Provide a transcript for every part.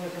de esta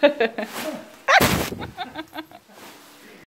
Ha ha ha!